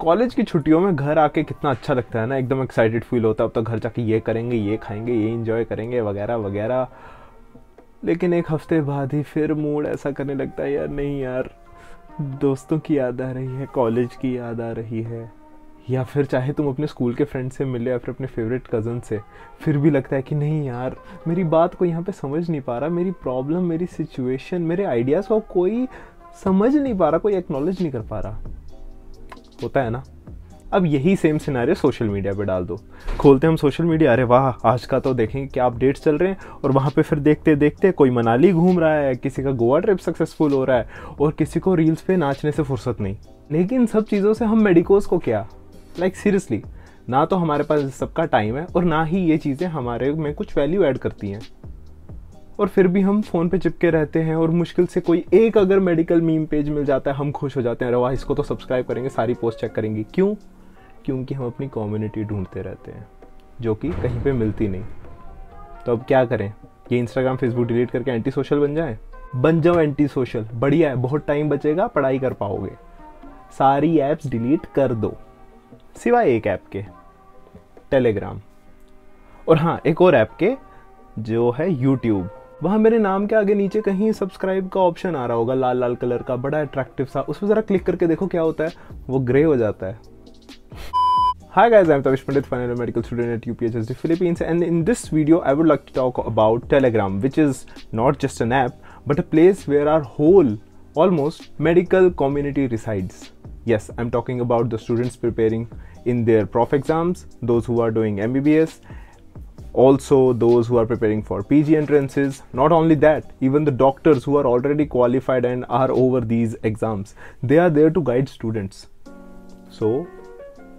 College की छुट्टियों में घर आके कितना अच्छा लगता है ना, एकदम एक्साइटेड फील होता है, अब तो घर जाके ये करेंगे, ये खाएँगे, ये इंजॉय करेंगे, वगैरह वगैरह। लेकिन एक हफ़्ते बाद ही फिर मूड ऐसा करने लगता है, यार नहीं यार, दोस्तों की याद आ रही है कॉलेज की याद आ रही है। या फिर चाहे तुम अपने स्कूल के फ्रेंड से मिले या फिर अपने फेवरेट कज़न से, फिर भी लगता है कि नहीं यार, मेरी बात को यहाँ पे समझ नहीं पा रहा, मेरी प्रॉब्लम मेरी सिचुएशन मेरे आइडियाज़ को कोई समझ नहीं पा रहा, कोई एक्नॉलेज नहीं कर पा रहा। होता है ना? अब यही सेम सिनारियो सोशल मीडिया पे डाल दो। खोलते हम सोशल मीडिया अरे वाह आज का तो देखेंगे क्या अपडेट्स चल रहे हैं। और वहाँ पे फिर देखते देखते कोई मनाली घूम रहा है किसी का गोवा ट्रिप सक्सेसफुल हो रहा है और किसी को रील्स पे नाचने से फुर्सत नहीं। लेकिन सब चीज़ों से हम मेडिकोज को क्या? लाइक like, सीरियसली ना तो हमारे पास सबका टाइम है और ना ही ये चीज़ें हमारे में कुछ वैल्यू ऐड करती हैं। और फिर भी हम फ़ोन पे चिपके रहते हैं और मुश्किल से कोई एक अगर मेडिकल मीम पेज मिल जाता है, हम खुश हो जाते हैं। रवा, इसको तो सब्सक्राइब करेंगे, सारी पोस्ट चेक करेंगे। क्यों? क्योंकि हम अपनी कम्युनिटी ढूंढते रहते हैं, जो कि कहीं पे मिलती नहीं। तो अब क्या करें? ये इंस्टाग्राम फेसबुक डिलीट करके एंटी सोशल बन जाए? बन जाओ एंटी सोशल बढ़िया है, बहुत टाइम बचेगा, पढ़ाई कर पाओगे। सारी ऐप्स डिलीट कर दो, सिवाय एक ऐप के। टेलीग्राम और हाँ एक और ऐप के, जो है यूट्यूब वहाँ मेरे नाम के आगे नीचे कहीं सब्सक्राइब का ऑप्शन आ रहा होगा लाल लाल कलर का बड़ा अट्रैक्टिव सा उस पर ज़रा क्लिक करके देखो क्या होता है वो ग्रे हो जाता है Hi guys, I'm Tavish Pandit, final medical student at UPHSD Philippines, and in this video, I would like to talk about Telegram, which is not just an app, but a place where our whole, almost, medical community resides. Yes, I'm talking about the students preparing in their prof exams, those who are doing MBBS, also those who are preparing for PG entrances. Not only that, even the doctors who are already qualified and are over these exams, they are there to guide students. So,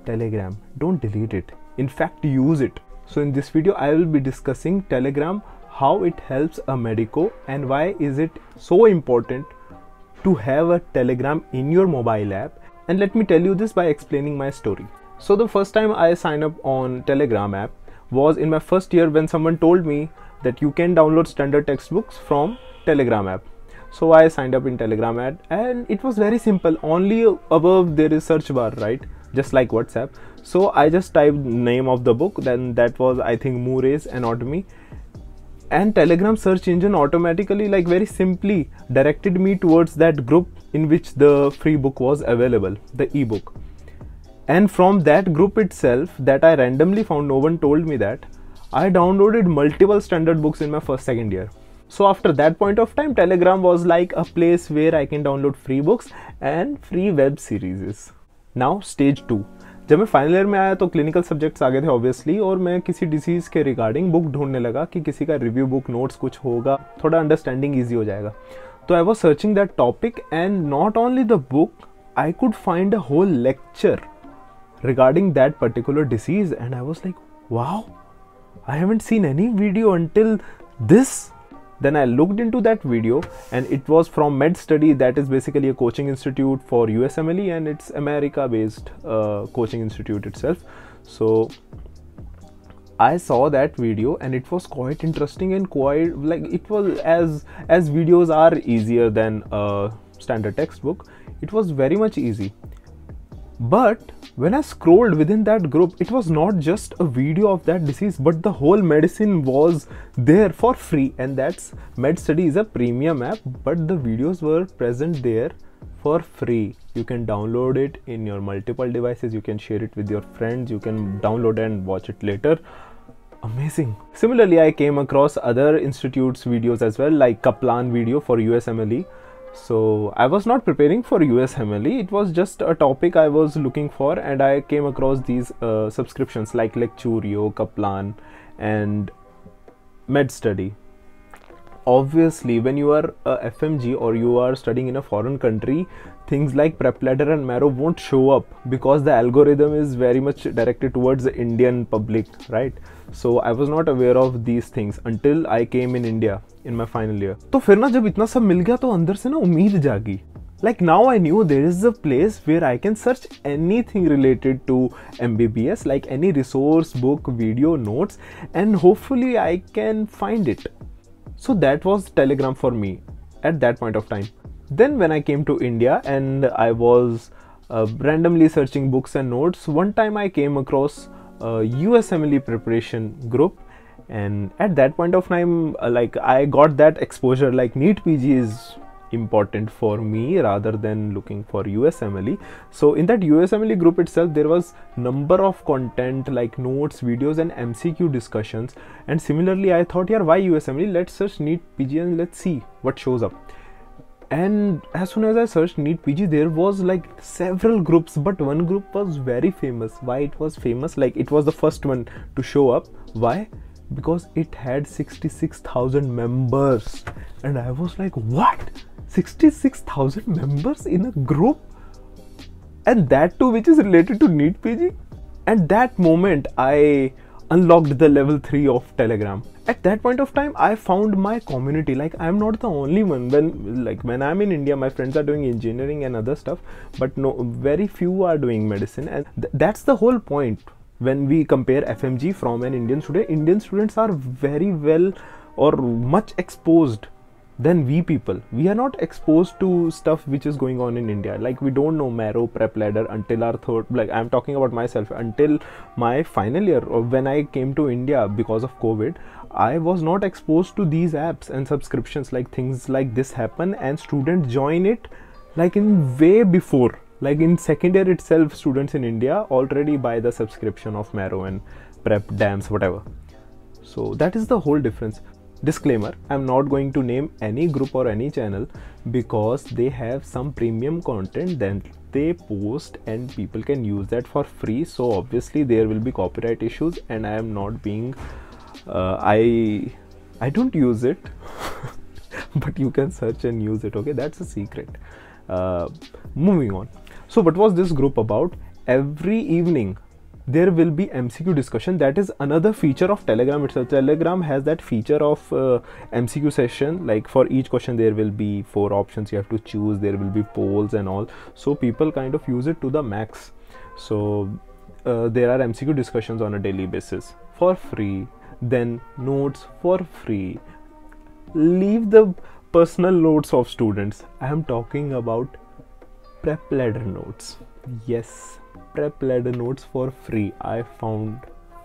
Telegram, don't delete it. In fact, use it. So, in this video, I will be discussing Telegram, how it helps a medico, and why is it so important to have a Telegram in your mobile app. And let me tell you this by explaining my story. So, the first time I signed up on Telegram app, was in my first year when someone told me that you can download standard textbooks from telegram app. So i signed up in telegram app and it was very simple. Only above there is search bar right? Just like whatsapp. So i just typed name of the book. Then that was i think murray's anatomy. And telegram search engine automatically like very simply directed me towards that group in which the free book was available the ebook and from that group itself that i randomly found no one told me that i downloaded multiple standard books in my first second year so after that point of time telegram was like a place where i can download free books and free web series now stage 2 जब मैं final year में आया तो clinical subjects आ गए थे obviously और मैं किसी डिसीज़ के रिगार्डिंग बुक ढूंढने लगा कि किसी का रिव्यू बुक नोट्स कुछ होगा थोड़ा अंडरस्टैंडिंग ईजी हो जाएगा तो I was searching that topic and not only the book I could find a whole lecture regarding that particular disease and i was like wow i haven't seen any video until this. Then i looked into that video and it was from MedStudy that is basically a coaching institute for usmle and it's america based uh, coaching institute itself. So I saw that video and it was quite interesting and quite like it was as as videos are easier than a standard textbook it was very much easy but when I scrolled within that group, it was not just a video of that disease, but the whole medicine was there for free. And that's MedStudy is a premium app, but the videos were present there for free. You can download it in your multiple devices, you can share it with your friends, you can download and watch it later. Amazing. Similarly, I came across other institutes videos as well, like Kaplan video for USMLE so i was not preparing for usmle it was just a topic i was looking for and i came across these uh, subscriptions like lecturio kaplan and medstudy obviously when you are a fmg or you are studying in a foreign country things like prepladder and marrow won't show up because the algorithm is very much directed towards the indian public right so i was not aware of these things until i came in india in my final year तो फिर ना जब इतना सब मिल गया तो अंदर से ना उम्मीद जागी like now i knew there is a place where i can search anything related to mbbs like any resource book video notes and hopefully i can find it so that was telegram for me at that point of time. Then when i came to india and i was uh, randomly searching books and notes one time i came across a usmle preparation group. And at that point of time uh, like i got that exposure like NEET PG is important for me rather than looking for usmle so in that usmle group itself there was number of content like notes videos and mcq discussions. And similarly i thought yeah why usmle let's search NEET PG and let's see what shows up. And as soon as i searched NEET PG there was like several groups but one group was very famous. Why it was famous? Like it was the first one to show up. Why? Because it had 66000 members. And i was like what 66000 members in a group? And that too which is related to NEET PG at that moment i unlocked the level 3 of telegram. At that point of time i found my community. Like i'm not the only one. When like when i'm in india my friends are doing engineering and other stuff but no very few are doing medicine. And th- that's the whole point. When we compare fmg from an indian student indian students are very well or much exposed than we people. We are not exposed to stuff which is going on in india. Like we don't know marrow prep ladder until our third like i'm talking about myself until my final year or when i came to india because of covid i was not exposed to these apps and subscriptions like things like this happen and students join it like in way before. Like in second year itself students in india already buy the subscription of marrow and prep dams whatever. So that is the whole difference disclaimer i'm not going to name any group or any channel because they have some premium content that they post and people can use that for free. So obviously there will be copyright issues and i am not being uh, i i don't use it but you can search and use it. Okay that's a secret. Uh, moving on. So what was this group about? Every evening there will be mcq discussion. That is another feature of telegram itself. Telegram has that feature of uh, mcq session. Like for each question there will be four options. You have to choose. There will be polls and all. So people kind of use it to the max. So uh, there are mcq discussions on a daily basis for free. Then notes for free. Leave the personal notes of students. I am talking about prep ladder notes. Yes prep ladder notes for free i found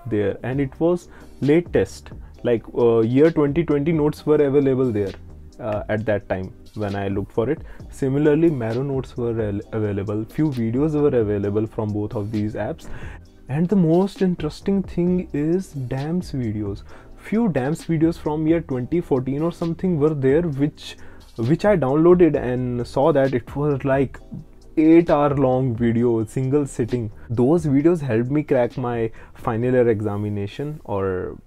there. And it was latest like uh, year 2020 notes were available there uh, at that time when i looked for it. Similarly marrow notes were available. Few videos were available from both of these apps. And the most interesting thing is dams videos. Few dams videos from year 2014 or something were there which which i downloaded and saw that it was like 8 hour long video single sitting. Those videos helped me crack my final year examination or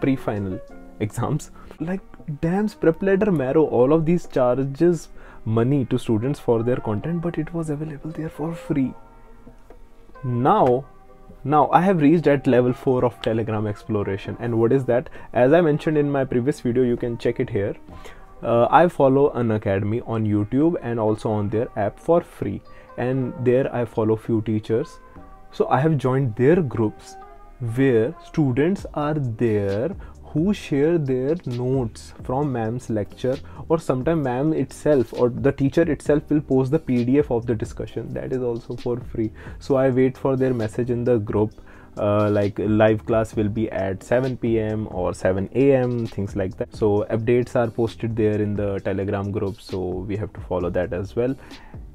pre final exams. Like dams prep ladder marrow all of these charges money to students for their content but it was available there for free. Now now i have reached at level 4 of telegram exploration. And what is that? As i mentioned in my previous video you can check it here uh, I follow an academy on YouTube and also on their app for free. And there I follow few teachers. So I have joined their groups where students are there who share their notes from ma'am's lecture or sometimes ma'am itself or the teacher itself will post the pdf of the discussion that is also for free so i wait for their message in the group uh, like live class will be at 7 p.m. or 7 a.m. things like that. So updates are posted there in the Telegram group, so we have to follow that as well.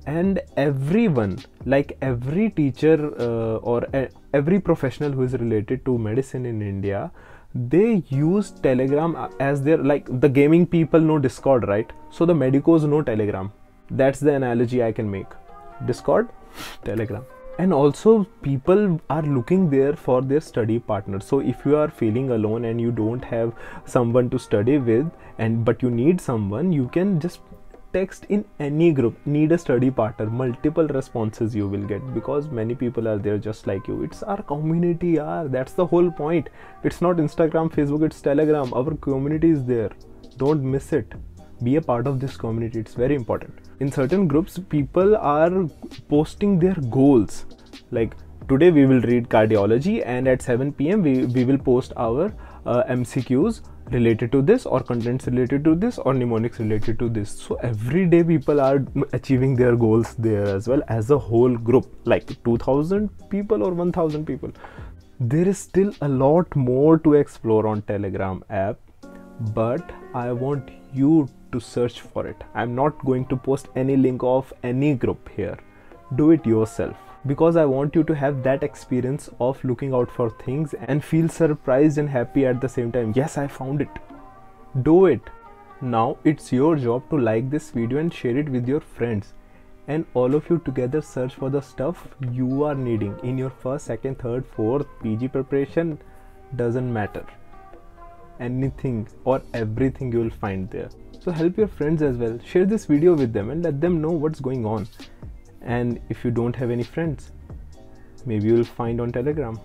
And everyone, like every teacher uh, or every professional who is related to medicine in India, they use Telegram as their like the gaming people know Discord, right? So the medicos know Telegram. That's the analogy I can make. Discord, Telegram and also people are looking there for their study partner. So if you are feeling alone and you don't have someone to study with and but you need someone you can just text in any group. Need a study partner. Multiple responses you will get because many people are there just like you. It's our community yeah that's the whole point. It's not instagram facebook it's telegram. Our community is there. Don't miss it. Be a part of this community. It's very important in certain groups people are posting their goals. Like today we will read cardiology and at 7 pm we, we will post our uh, mcqs related to this or contents related to this or mnemonics related to this. So every day people are achieving their goals there as well as a whole group like 2000 people or 1000 people. There is still a lot more to explore on telegram app but i want you to search for it i'm not going to post any link of any group here do it yourself because I want you to have that experience of looking out for things and feel surprised and happy at the same time. Yes, I found it. Do it. Now it's your job to like this video and share it with your friends. And all of you together search for the stuff you are needing in your first, second, third, fourth PG preparation. Doesn't matter. Anything or everything you will find there. So help your friends as well. Share this video with them and let them know what's going on and if you don't have any friends maybe you'll find on telegram